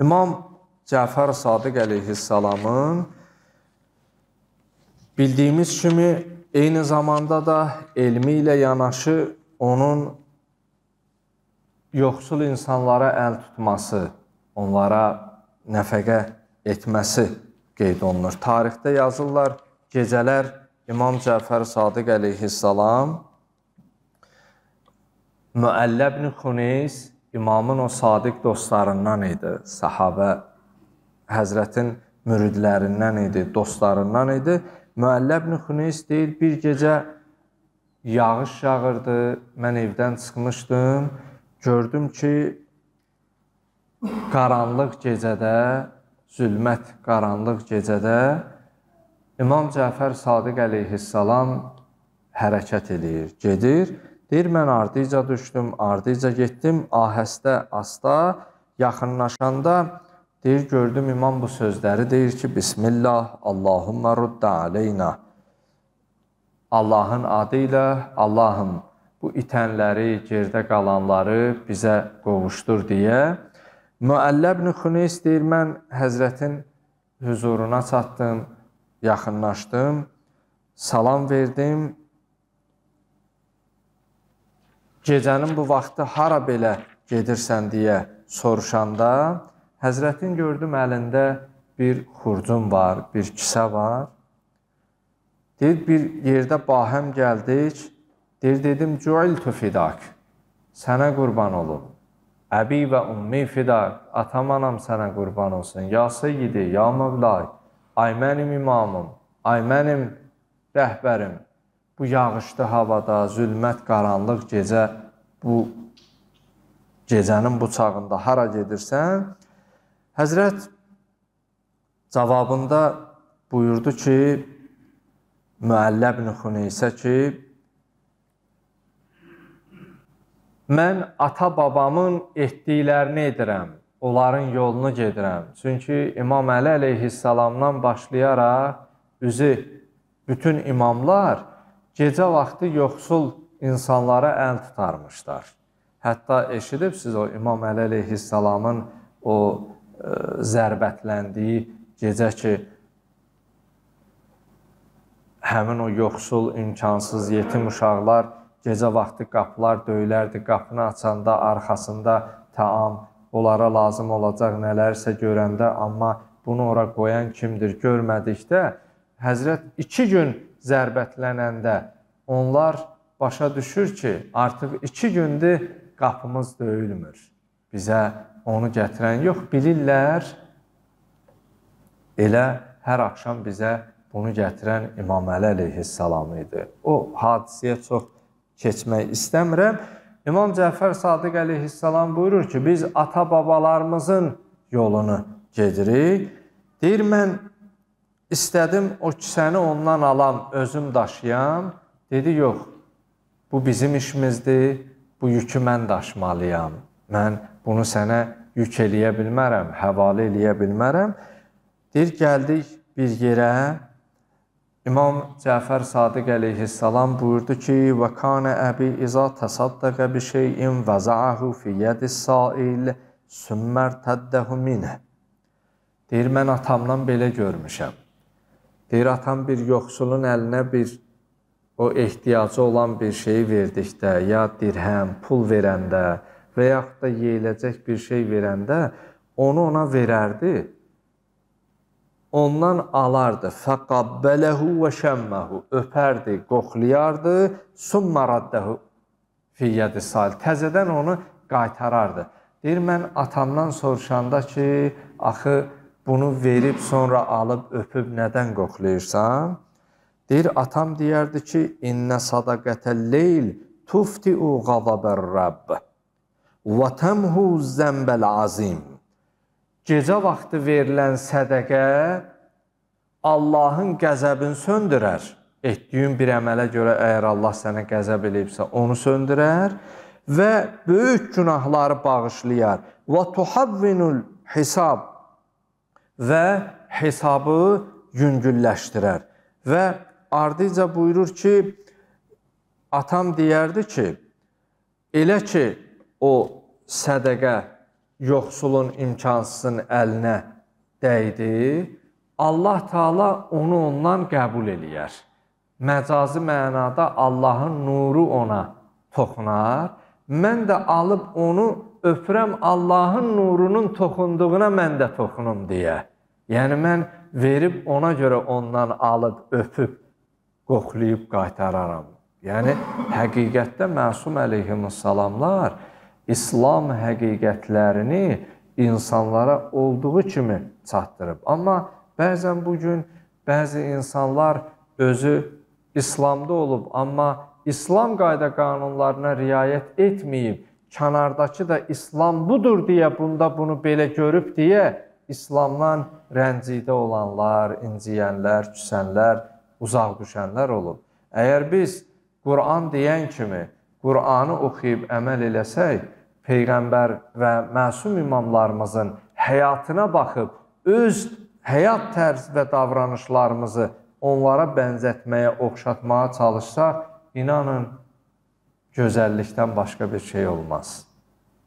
İmam Cəfər Sadiq əleyhissalamın bildiyimiz kimi eyni zamanda da elmi ilə yanaşı onun yoxsul insanlara əl tutması, onlara nəfəqə etməsi qeyd olunur. Tarixdə yazırlar, gecələr İmam Cəfər Sadiq əleyhissalam Müəllə ibn Xuneys imamın o sadiq dostlarından idi. Sahabə Həzrətin müridlərindən idi, dostlarından idi. Müəllə ibn Xuneys deyir, bir gecə yağış yağırdı, mən evdən çıxmışdım, gördüm ki, qaranlıq gecədə, zülmət qaranlıq gecədə İmam Cəfər Sadiq əleyhissalam hərəkət eləyir, gedir Deyir, mən ardıca düşdüm, ardıca getdim, ahəstə, asta, yaxınlaşanda deyir, gördüm imam bu sözləri deyir ki, Bismillah, Allahumma rudda aleyna. Allahın adı ilə, Allahım, bu itənləri, gerdə qalanları bizə qovuşdur deyə. Müəllə ibn Xuneys deyir, mən Həzrətin huzuruna çatdım, yaxınlaşdım, salam verdim, gecənin bu vaxtı hara belə gedirsən deyə soruşanda Həzrətin gördüm əlində bir xurcun var, bir kisə var. Deyir, bir yerdə bahəm gəldik. Deyir, dedim, Cuiltu fidak. Sənə qurban olum. Əbi və ummi fidak. Atam, anam sənə qurban olsun. Ya seyyidi, ya mövlay. Ay mənim imamım, ay mənim rəhbərim bu yağışlı havada, zülmət, qaranlıq gecə bu gecənin bu çağında hara gedirsən? Həzrət cavabında buyurdu ki, Müəllə ibn Xuneysə ki, mən ata-babamın etdiklərini edirəm, onların yolunu gedirəm. Çünki İmam Əli əleyhissalamdan başlayaraq üzü bütün imamlar gecə vaxtı yoxsul insanlara əl tutarmışlar. Hətta eşidibsiz o İmam Əli əleyhissalamın o ə, e, zərbətləndiyi gecə ki, həmin o yoxsul, imkansız, yetim uşaqlar gecə vaxtı qapılar döyülərdi. Qapını açanda arxasında taam, onlara lazım olacaq nələrsə görəndə, amma bunu ora qoyan kimdir görmədikdə Həzrət 2 gün zərbətlənəndə onlar başa düşür ki, artıq iki gündür qapımız döyülmür. Bizə onu gətirən yox, bilirlər. Elə hər axşam bizə bunu gətirən İmam Əli əleyhissalam idi. O hadisəyə çox keçmək istəmirəm. İmam Cəfər Sadiq əleyhissalam buyurur ki, biz ata-babalarımızın yolunu gedirik. Deyir, mən İstədim o kisəni ondan alam, özüm daşıyam. Dedi, yox, bu bizim işimizdir, bu yükü mən daşımalıyam. Mən bunu sənə yük eləyə bilmərəm, həvalə eləyə bilmərəm. Deyir, gəldik bir yerə, İmam Cəfər Sadiq əleyhissalam buyurdu ki, və kanə əbi iza təsaddaqa bi şeyin vəza'ahu fi yədis sail sümmər təddəhu minə. Deyir, mən atamdan belə görmüşəm. Deyir, atam bir yoxsulun əlinə bir o ehtiyacı olan bir şeyi verdikdə, ya dirhəm, pul verəndə və yaxud da yeyiləcək bir şey verəndə onu ona verərdi. Ondan alardı. Fəqabələhu və şəmməhu. Öpərdi, qoxlayardı. Summa raddəhu fiyyədi sal. Təzədən onu qaytarardı. Deyir, mən atamdan soruşanda ki, axı bunu verib sonra alıb öpüb nədən qoxlayırsan? Deyir, atam deyərdi ki, innə sadaqətəl leyl tuftiu qazabər Rabb və təmhu zəmbəl azim. Gecə vaxtı verilən sədəqə Allahın qəzəbini söndürər. Etdiyin bir əmələ görə əgər Allah sənə qəzəb eləyibsə, onu söndürər və böyük günahları bağışlayar. Və tuhavvinul hisab və hesabı yüngülləşdirər. Və ardıca buyurur ki, atam deyərdi ki, elə ki o sədəqə yoxsulun, imkansızın əlinə dəydi, Allah Taala onu ondan qəbul eləyər. Məcazi mənada Allahın nuru ona toxunar. Mən də alıb onu öpürəm Allahın nurunun toxunduğuna mən də toxunum deyə. Yəni mən verib ona görə ondan alıb öpüb qoxlayıb qaytararam. Yəni həqiqətdə Məsum əleyhissalamlar İslam həqiqətlərini insanlara olduğu kimi çatdırıb. Amma bəzən bu gün bəzi insanlar özü İslamda olub, amma İslam qayda qanunlarına riayət etməyib, kənardakı da İslam budur deyə bunda bunu belə görüb deyə İslamdan rəncidə olanlar, inciyənlər, küsənlər, uzaq düşənlər olub. Əgər biz Quran deyən kimi Quranı oxuyub əməl eləsək, peyğəmbər və məsum imamlarımızın həyatına baxıb öz həyat tərz və davranışlarımızı onlara bənzətməyə, oxşatmağa çalışsaq, inanın gözəllikdən başqa bir şey olmaz.